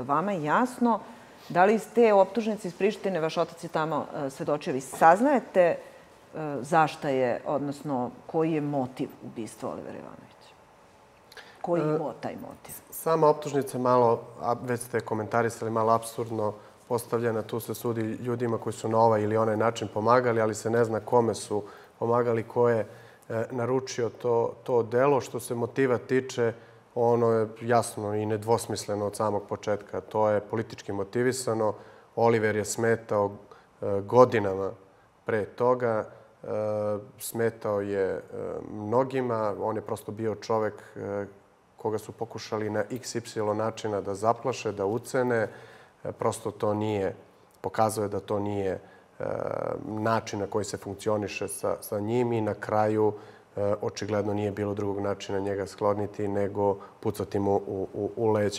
Je vama jasno da li iz te optužnice iz Prištine, vaš otac je tamo e, svedočio, vi saznajete e, zašta je, odnosno koji je motiv ubistva Olivera Ivanovića? Koji je taj motiv? Sama optužnica je malo, već ste komentarisali, malo absurdno postavljena. Tu se sudi ljudima koji su na ovaj ili onaj način pomagali, ali se ne zna kome su pomagali, ko je e, naručio to, to delo. Što se motiva tiče, ono je jasno i nedvosmisleno od samog početka. To je politički motivisano. Oliver je smetao e, godinama pre toga. E, smetao je mnogima. On je prosto bio čovek koga su pokušali na XY načina da zaplaše, da ucene. Prosto to nije, pokazuje da to nije način na koji se funkcioniše sa, sa njim i na kraju očigledno nije bilo drugog načina njega skloniti nego pucati mu u, u, u leđe.